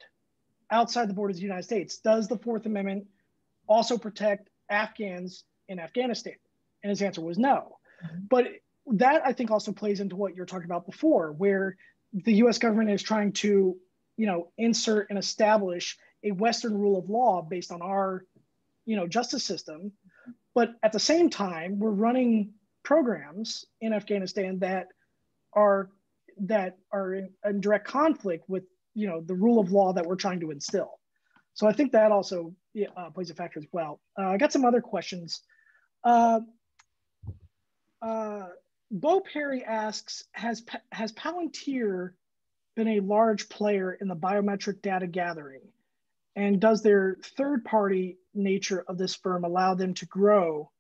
outside the borders of the United States? Does the Fourth Amendment also protect Afghans in Afghanistan? And his answer was no. Mm-hmm. But that I think also plays into what you're talking about before, where the U.S. government is trying to, you know, insert and establish a Western rule of law based on our, you know, justice system, but at the same time, we're running programs in Afghanistan that are that are in, in direct conflict with, you know, the rule of law that we're trying to instill. So I think that also uh, plays a factor as well. Uh, I got some other questions. Uh, uh, Bo Perry asks, has, has Palantir been a large player in the biometric data gathering? And does their third party nature of this firm allow them to grow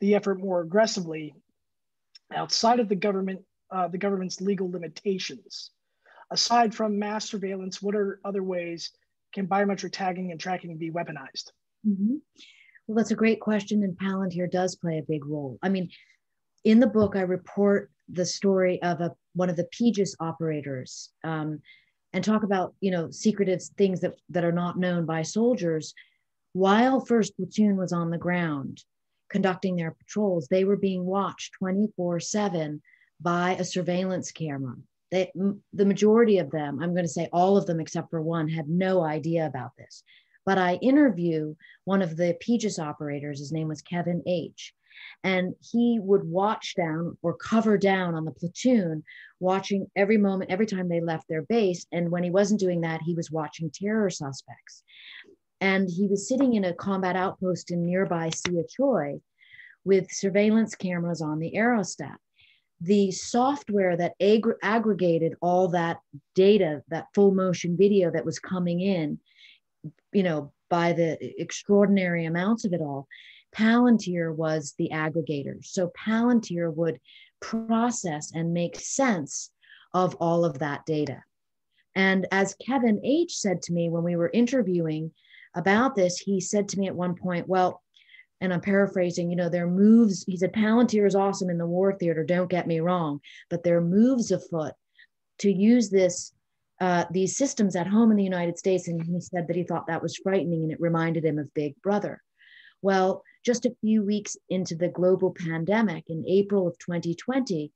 the effort more aggressively outside of the government, uh, the government's legal limitations? Aside from mass surveillance, what are other ways can biometric tagging and tracking be weaponized? Mm-hmm. Well, that's a great question, and Palantir does play a big role. I mean, in the book, I report the story of a, one of the PGIS operators um, and talk about, you know, secretive things that, that are not known by soldiers. While First Platoon was on the ground conducting their patrols, they were being watched 24 7 by a surveillance camera. They, the majority of them, I'm going to say all of them except for one, had no idea about this. But I interview one of the PGIS operators, his name was Kevin H. And he would watch down or cover down on the platoon, watching every moment, every time they left their base. And when he wasn't doing that, he was watching terror suspects. And he was sitting in a combat outpost in nearby Siah Choy with surveillance cameras on the aerostat. The software that ag- aggregated all that data, that full motion video that was coming in, you know, by the extraordinary amounts of it all, Palantir was the aggregator. So Palantir would process and make sense of all of that data. And as Kevin H said to me when we were interviewing about this, he said to me at one point, well, and I'm paraphrasing, you know, their moves, he said, Palantir is awesome in the war theater, don't get me wrong, but their moves afoot to use this, uh, these systems at home in the United States. And he said that he thought that was frightening and it reminded him of Big Brother. Well, just a few weeks into the global pandemic in April of 2020,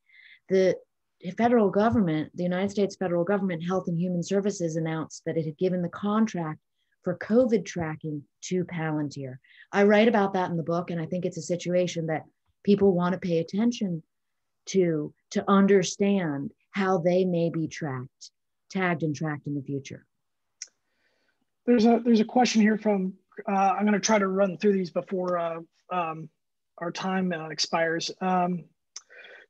the federal government, the United States federal government, Health and Human Services announced that it had given the contract for COVID tracking to Palantir. I write about that in the book, and I think it's a situation that people want to pay attention to to understand how they may be tracked, tagged and tracked in the future. There's a there's a question here from uh, I'm going to try to run through these before uh, um, our time uh, expires. Um,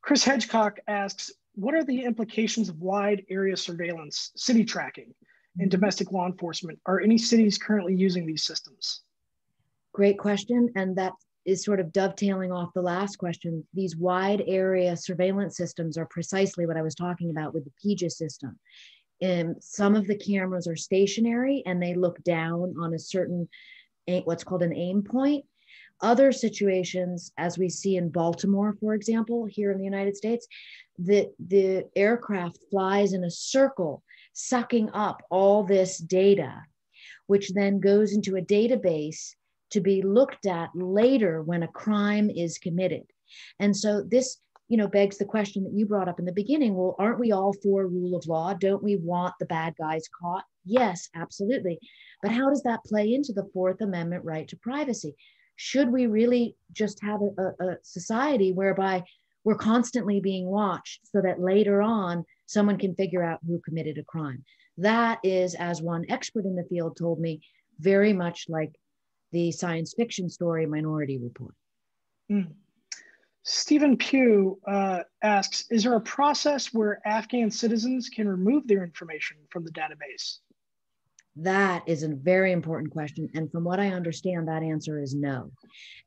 Chris Hedgecock asks, what are the implications of wide area surveillance, city tracking, and mm-hmm. domestic law enforcement? Are any cities currently using these systems? Great question. And that is sort of dovetailing off the last question. These wide area surveillance systems are precisely what I was talking about with the PGIS system. And some of the cameras are stationary and they look down on a certain what's called an aim point. Other situations, as we see in Baltimore, for example, here in the United States, the, the aircraft flies in a circle sucking up all this data, which then goes into a database to be looked at later when a crime is committed. And so this you know begs the question that you brought up in the beginning well aren't we all for rule of law don't we want the bad guys caught yes absolutely but how does that play into the fourth amendment right to privacy should we really just have a, a, society whereby we're constantly being watched so that later on someone can figure out who committed a crime that is as one expert in the field told me very much like the science fiction story minority report mm. Stephen Pugh uh, asks Is there a process where Afghan citizens can remove their information from the database? That is a very important question. And from what I understand, that answer is no.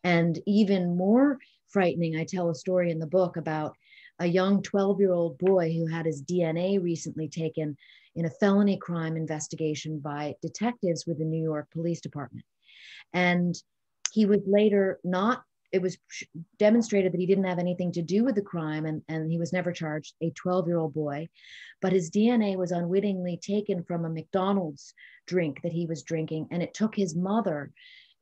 And even more frightening, I tell a story in the book about a young 12 year old boy who had his DNA recently taken in a felony crime investigation by detectives with the New York Police Department. And he was later not it was demonstrated that he didn't have anything to do with the crime and, and he was never charged, a 12 year old boy. But his DNA was unwittingly taken from a McDonald's drink that he was drinking. And it took his mother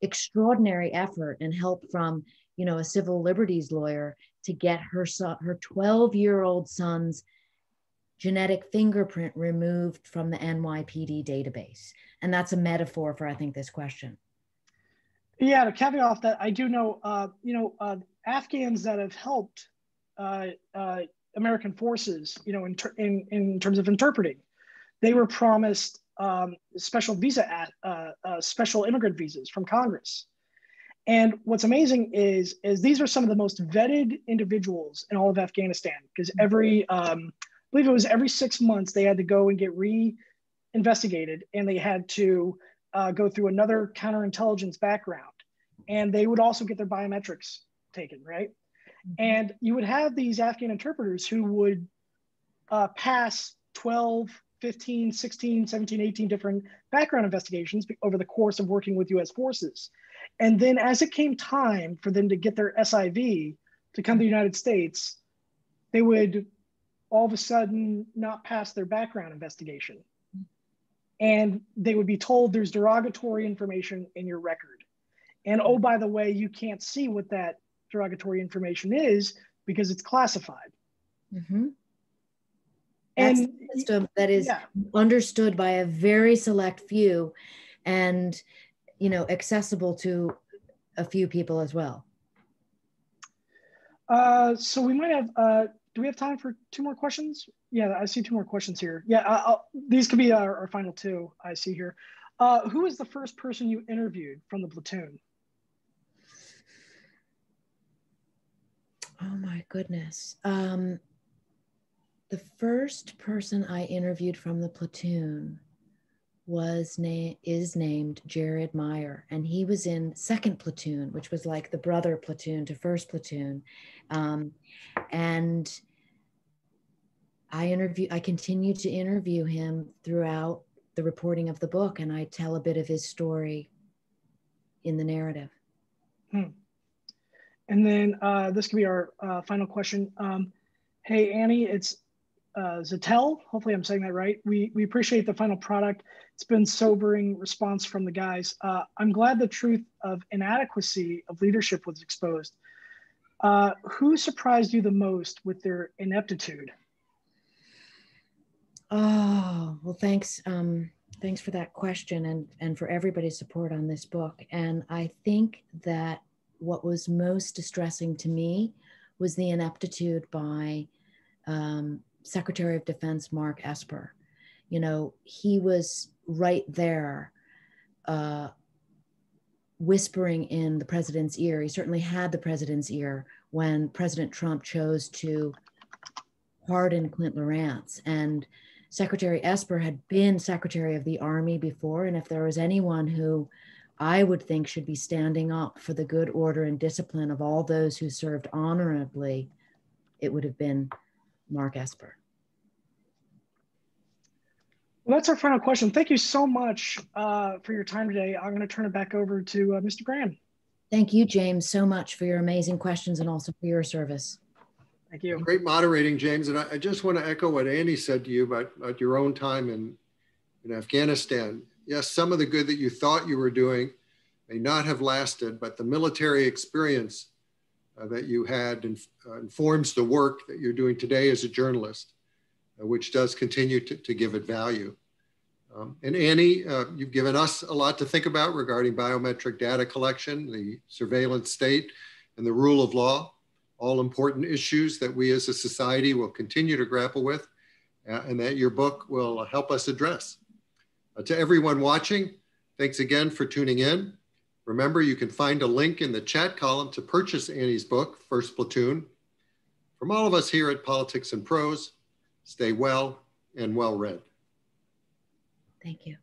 extraordinary effort and help from, you know, a civil liberties lawyer to get her son, her 12 year old son's genetic fingerprint removed from the NYPD database. And that's a metaphor for, I think, this question. Yeah, to caveat off that, I do know, uh, you know, uh, Afghans that have helped uh, uh American forces, you know, in, ter- in, in terms of interpreting, they were promised um, special visa, uh, uh, special immigrant visas from Congress. And what's amazing is, is these are some of the most vetted individuals in all of Afghanistan because every, um, I believe it was every six months they had to go and get re-investigated and they had to uh, go through another counterintelligence background and they would also get their biometrics taken, right? Mm-hmm. And you would have these Afghan interpreters who would uh, pass 12, 15, 16, 17, 18 different background investigations over the course of working with US forces. And then as it came time for them to get their SIV to come to the United States, they would all of a sudden not pass their background investigation. And they would be told there's derogatory information in your record. And oh, by the way, you can't see what that derogatory information is because it's classified. Mm-hmm. And That's system that is yeah. understood by a very select few and you know accessible to a few people as well. Uh, so we might have uh, do we have time for two more questions? Yeah, I see two more questions here. Yeah, I'll, these could be our, our, final two I see here. Uh, who was the first person you interviewed from the platoon? Oh my goodness. Um, the first person I interviewed from the platoon was na- is named Jared Meyer, and he was in second platoon, which was like the brother platoon to first platoon. Um, and I interview, I continued to interview him throughout the reporting of the book, and I tell a bit of his story in the narrative. Hmm. And then uh, this could be our uh, final question. Um, hey, Annie, it's uh, Zatel. Hopefully I'm saying that right. We, we appreciate the final product. It's been sobering response from the guys. Uh, I'm glad the truth of inadequacy of leadership was exposed. Uh, who surprised you the most with their ineptitude? Oh, well, thanks. Um, thanks for that question and, and for everybody's support on this book. And I think that what was most distressing to me was the ineptitude by um, Secretary of Defense Mark Esper. You know, he was right there uh, whispering in the president's ear. He certainly had the president's ear when President Trump chose to pardon Clint Lorance. And Secretary Esper had been Secretary of the Army before. And if there was anyone who I would think should be standing up for the good order and discipline of all those who served honorably, it would have been Mark Esper. Well, that's our final question. Thank you so much uh, for your time today. I'm going to turn it back over to uh, Mr. Graham. Thank you, James, so much for your amazing questions and also for your service. Thank you. Great moderating, James. And I, I just want to echo what Annie said to you about, about your own time in, in Afghanistan. Yes, some of the good that you thought you were doing may not have lasted, but the military experience uh, that you had uh, informs the work that you're doing today as a journalist, uh, which does continue to, to give it value. Um, and Annie, uh, you've given us a lot to think about regarding biometric data collection, the surveillance state, and the rule of law, all important issues that we as a society will continue to grapple with, uh, and that your book will help us address. Uh, to everyone watching, thanks again for tuning in. Remember, you can find a link in the chat column to purchase Annie's book, First Platoon. From all of us here at Politics and Prose, stay well and well read. Thank you.